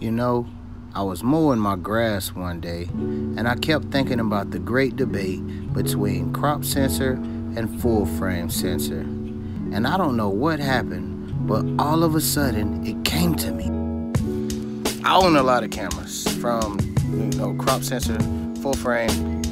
You know, I was mowing my grass one day and I kept thinking about the great debate between crop sensor and full frame sensor. And I don't know what happened, but all of a sudden it came to me. I own a lot of cameras from you know crop sensor, full frame.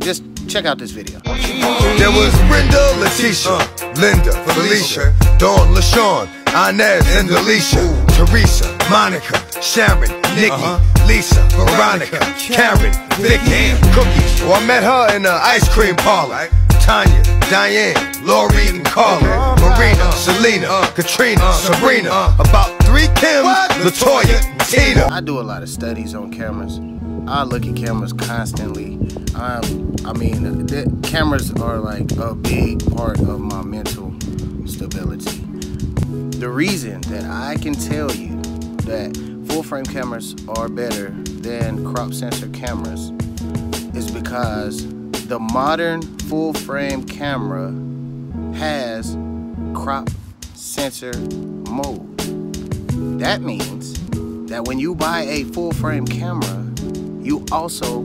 Just check out this video. There was Brenda, Leticia, uh, Linda, Felicia, Dawn, LaShawn, Inez, and Alicia, Teresa, Monica, Sharon, Nikki, Lisa, Veronica, Karen, Vicky, Cookie. Well, I met her in the ice cream parlor. Tanya, Diane, Lori, and Carla, Marina, Selena, Katrina, Sabrina. About three Kims, Latoya, Tina. I do a lot of studies on cameras. I look at cameras constantly. Um, I mean, the cameras are like a big part of my mental stability. The reason that I can tell you that full frame cameras are better than crop sensor cameras is because the modern full frame camera has crop sensor mode. That means that when you buy a full frame camera, you also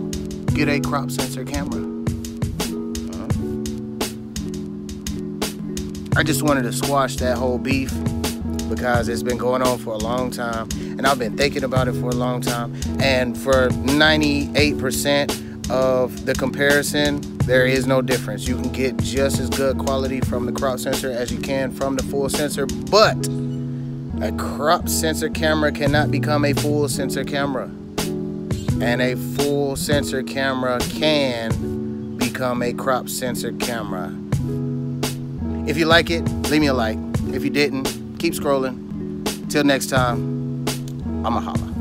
get a crop sensor camera. Uh, I just wanted to squash that whole beef because it's been going on for a long time and I've been thinking about it for a long time. And for 98% of the comparison, there is no difference. You can get just as good quality from the crop sensor as you can from the full sensor, but a crop sensor camera cannot become a full sensor camera. And a full sensor camera can become a crop sensor camera. If you like it, leave me a like. If you didn't, keep scrolling. Till next time, I'm a holla.